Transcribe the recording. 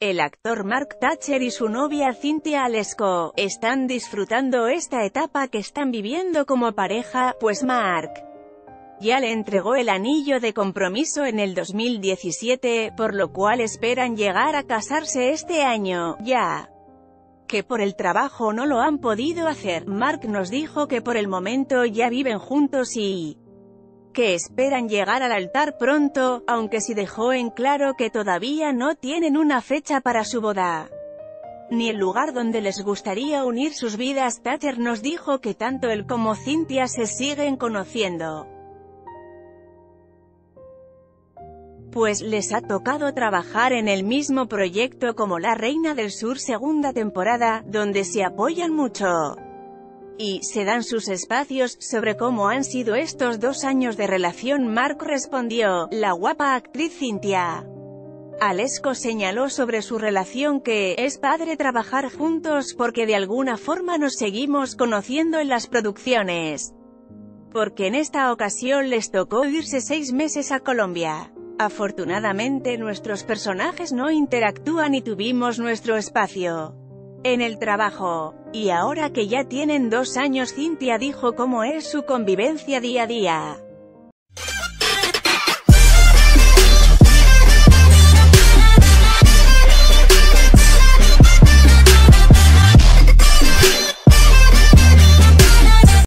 El actor Mark Thatcher y su novia Cynthia Alesco, están disfrutando esta etapa que están viviendo como pareja, pues Mark ya le entregó el anillo de compromiso en el 2017, por lo cual esperan llegar a casarse este año, ya que por el trabajo no lo han podido hacer. Mark nos dijo que por el momento ya viven juntos y que esperan llegar al altar pronto, aunque sí dejó en claro que todavía no tienen una fecha para su boda. Ni el lugar donde les gustaría unir sus vidas. Thatcher nos dijo que tanto él como Cynthia se siguen conociendo. Pues les ha tocado trabajar en el mismo proyecto como La Reina del Sur segunda temporada, donde se apoyan mucho y se dan sus espacios, sobre cómo han sido estos dos años de relación Mark respondió, la guapa actriz Cynthia. Alesco señaló sobre su relación que, es padre trabajar juntos porque de alguna forma nos seguimos conociendo en las producciones. Porque en esta ocasión les tocó irse seis meses a Colombia. Afortunadamente nuestros personajes no interactúan y tuvimos nuestro espacio en el trabajo. Y ahora que ya tienen dos años Cintia dijo cómo es su convivencia día a día.